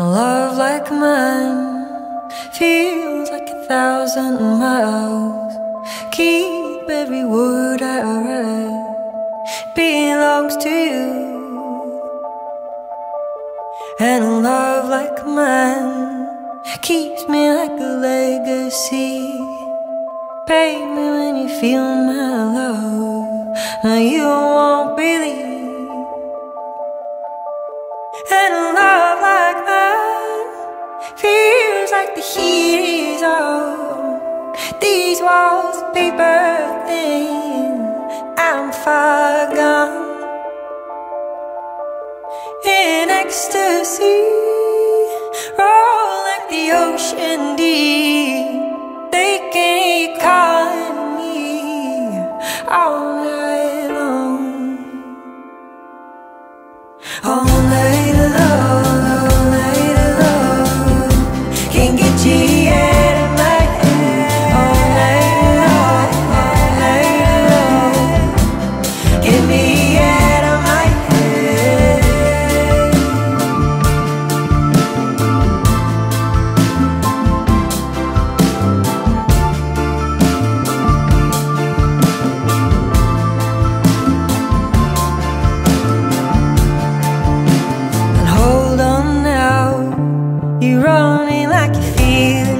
A love like mine feels like a thousand miles. Keep every word I write belongs to you. And a love like mine keeps me like a legacy. Pay me when you feel my love. Now you won't believe. And a love is on. These walls of paper thin. I'm far gone in ecstasy. Roll like the ocean deep. They you calling me all night long. All night you're running like you're feeling